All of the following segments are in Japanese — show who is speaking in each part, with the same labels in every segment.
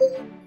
Speaker 1: thank you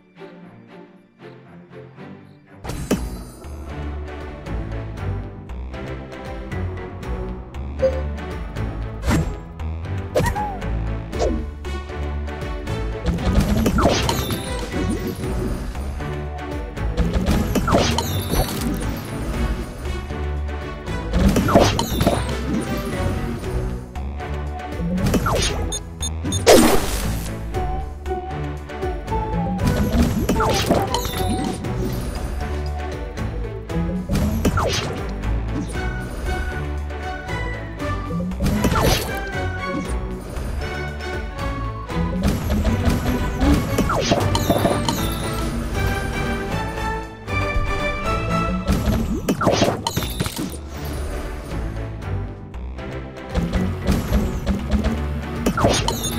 Speaker 1: you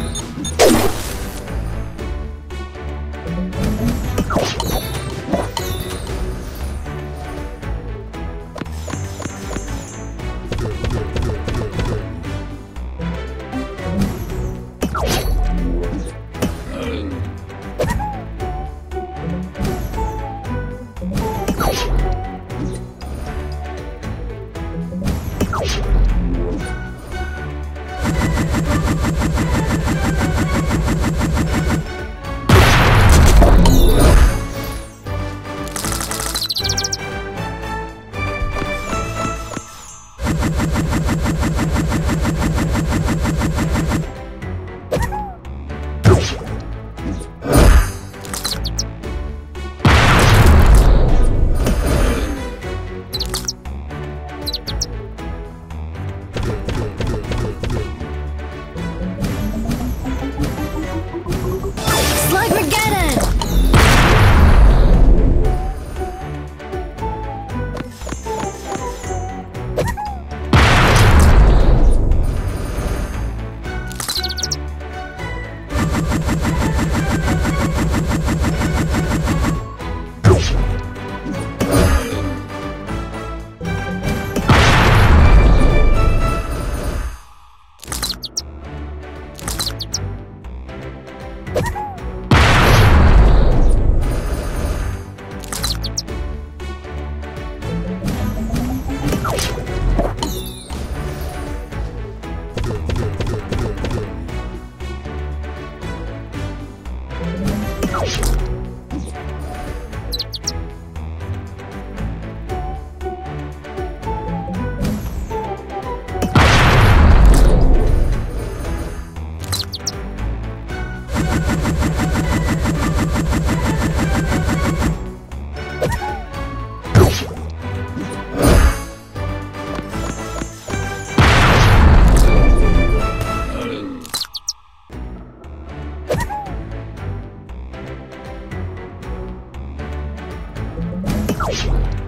Speaker 1: Thank you.